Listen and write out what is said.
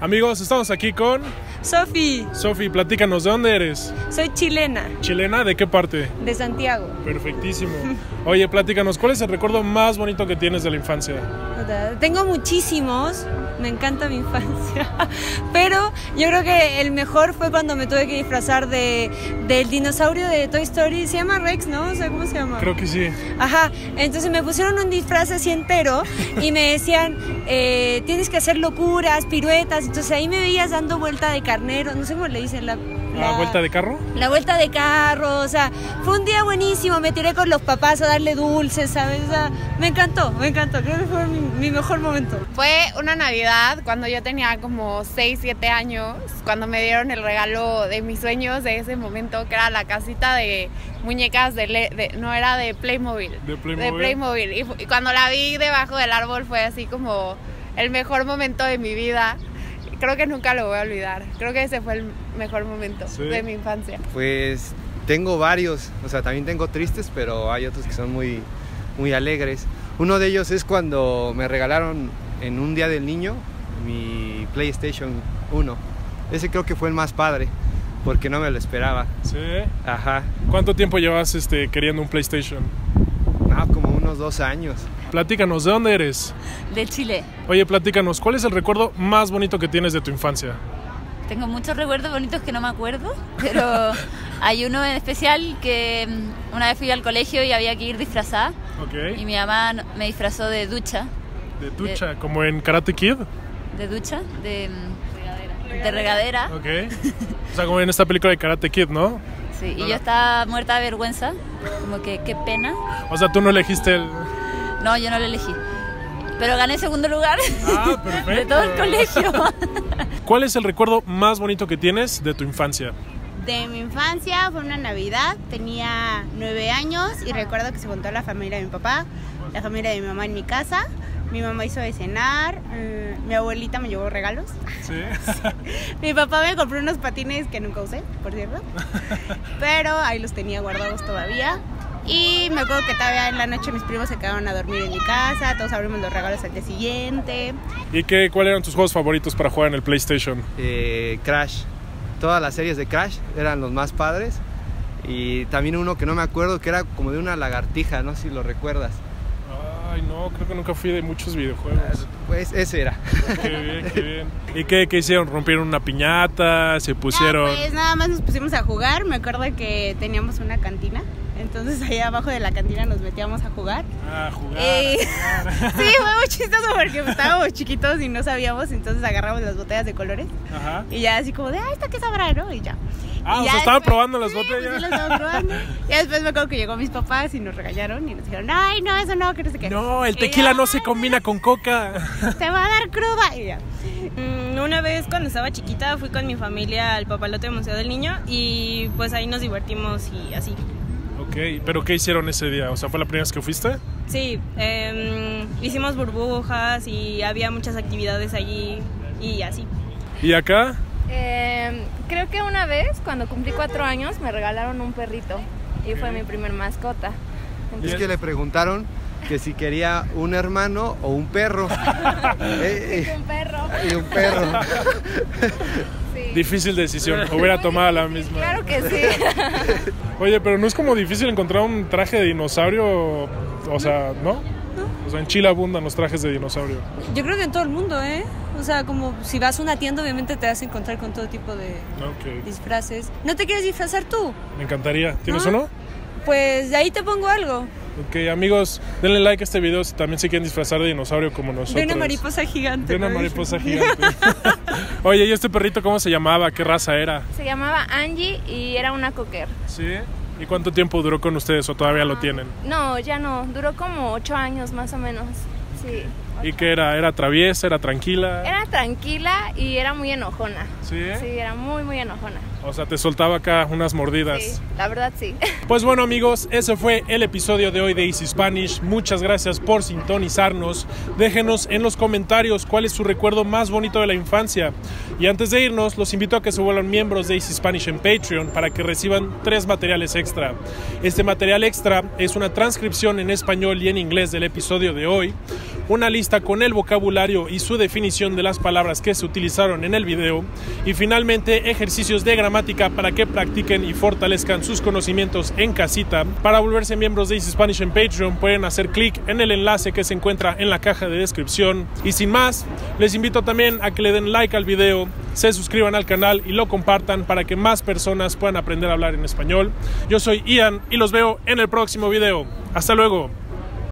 Amigos, estamos aquí con Sofi, Sofi. Platícanos, ¿de dónde eres? soy chilena, ¿Chilena? ¿De qué parte? de Santiago. Perfectísimo. Oye, platícanos, ¿cuál es el recuerdo más bonito que tienes de la infancia? Tengo muchísimos, me encanta mi infancia, pero yo creo que el mejor fue cuando me tuve que disfrazar de, del dinosaurio de Toy Story, se llama Rex, ¿no? O sea, ¿cómo se llama? Creo que sí. Ajá, entonces me pusieron un disfraz así entero y me decían, eh, tienes que hacer locuras, piruetas, entonces ahí me veías dando vuelta de carnero, no sé cómo le dicen la... ¿La vuelta de carro? La vuelta de carro, o sea, fue un día buenísimo, me tiré con los papás a darle dulces, ¿sabes? O sea, me encantó, me encantó, creo que fue mi, mi mejor momento. Fue una Navidad cuando yo tenía como 6, 7 años, cuando me dieron el regalo de mis sueños de ese momento, que era la casita de muñecas de, Le- de- no era de Playmobil, ¿De Playmobil? de Playmobil. Y cuando la vi debajo del árbol fue así como el mejor momento de mi vida. Creo que nunca lo voy a olvidar. Creo que ese fue el mejor momento Sí. de mi infancia. Pues tengo varios, o sea, también tengo tristes, pero hay otros que son muy, muy alegres. Uno de ellos es cuando me regalaron en un día del niño mi PlayStation 1. Ese creo que fue el más padre, porque no me lo esperaba. Sí. Ajá, ¿Cuánto tiempo llevas este, queriendo un PlayStation? Unos dos años. Platícanos, ¿de dónde eres? De Chile. Oye, platícanos, ¿cuál es el recuerdo más bonito que tienes de tu infancia? Tengo muchos recuerdos bonitos que no me acuerdo, pero hay uno en especial que mm, una vez fui al colegio y había que ir disfrazada y Ok. mi mamá me disfrazó de ducha, De ducha, como en Karate Kid. de ducha, de, mm, de regadera. Ok. O sea, como en esta película de Karate Kid, ¿no? Sí, y yo estaba muerta de vergüenza, como que qué pena. O sea, tú no elegiste el... No, yo no lo elegí. Pero gané segundo lugar Ah, perfecto. de todo el colegio. ¿Cuál es el recuerdo más bonito que tienes de tu infancia? De mi infancia fue una Navidad, tenía nueve años y recuerdo que se juntó la familia de mi papá, la familia de mi mamá en mi casa. Mi mamá hizo de cenar, eh, mi abuelita me llevó regalos. Sí. Mi papá me compró unos patines que nunca usé, por cierto, pero ahí los tenía guardados todavía. Y me acuerdo que todavía en la noche mis primos se quedaron a dormir en mi casa, todos abrimos los regalos al día siguiente. ¿Y qué, cuáles eran tus juegos favoritos para jugar en el PlayStation? Eh, Crash, todas las series de Crash eran los más padres. Y también uno que no me acuerdo, que era como de una lagartija, no sé si lo recuerdas. Ay, no, creo que nunca fui de muchos videojuegos. Pues ese era. Qué bien, qué bien. ¿Y qué, qué hicieron? ¿Rompieron una piñata? ¿Se pusieron...? Ya, pues nada más nos pusimos a jugar. Me acuerdo que teníamos una cantina. Entonces ahí abajo de la cantina nos metíamos a jugar. Ah, jugar. Eh, a jugar. Sí, fue muy chistoso porque estábamos chiquitos y no sabíamos. Entonces agarramos las botellas de colores. Ajá. Y ya así como de, ah, esta qué sabrá, ¿no? Y ya. Ah, Y o sea, estaban probando las sí, pues botellas. sí, las estaban probando. Y después me acuerdo que llegó mis papás y nos regañaron y nos dijeron, ay, no, eso no, que no sé qué. No, el tequila ya, no se combina con coca. Te va a dar cruda. Y ya. Mm, Una vez cuando estaba chiquita fui con mi familia al Papalote Museo del Niño y pues ahí nos divertimos y así. Ok, pero ¿qué hicieron ese día? O sea, ¿fue la primera vez que fuiste? Sí, em, hicimos burbujas y había muchas actividades allí y así. ¿Y acá? Eh, creo que una vez, cuando cumplí cuatro años, me regalaron un perrito y fue mi primer mascota. Es que le preguntaron que si quería un hermano o un perro. Eh, eh, Un perro. y un perro. Sí. Difícil decisión. Hubiera tomado la misma. Claro que sí. Oye, pero no es como difícil encontrar un traje de dinosaurio. O sea, ¿no? O sea, en Chile abundan los trajes de dinosaurio. Yo creo que en todo el mundo, ¿eh? O sea, como si vas a una tienda, obviamente te vas a encontrar con todo tipo de disfraces. ¿No te quieres disfrazar tú? me encantaría. ¿Tienes Ah. uno? Pues de ahí te pongo algo. Ok, amigos, denle like a este video si también se quieren disfrazar de dinosaurio como nosotros. De una mariposa gigante. De una ¿no? mariposa gigante. Oye, ¿y este perrito cómo se llamaba? ¿Qué raza era? Se llamaba Angie y era una cocker. ¿Sí? ¿Y cuánto tiempo duró con ustedes o todavía lo tienen? No, ya no. Duró como ocho años más o menos. Sí. ¿Y qué era? ¿Era traviesa? ¿Era tranquila? Era tranquila y era muy enojona. ¿Sí? Sí, era muy, muy enojona. O sea, te soltaba acá unas mordidas. Sí, la verdad sí. Pues bueno amigos, ese fue el episodio de hoy de Easy Spanish. Muchas gracias por sintonizarnos. Déjenos en los comentarios cuál es su recuerdo más bonito de la infancia. Y antes de irnos, los invito a que se vuelvan miembros de Easy Spanish en Patreon para que reciban tres materiales extra. Este material extra es una transcripción en español y en inglés del episodio de hoy, una lista con el vocabulario y su definición de las palabras que se utilizaron en el video y finalmente ejercicios de gramática para que practiquen y fortalezcan sus conocimientos en casita. Para volverse miembros de Easy Spanish en Patreon pueden hacer clic en el enlace que se encuentra en la caja de descripción y sin más les invito también a que le den like al video, se suscriban al canal y lo compartan para que más personas puedan aprender a hablar en español. Yo soy Ian y los veo en el próximo video. Hasta luego.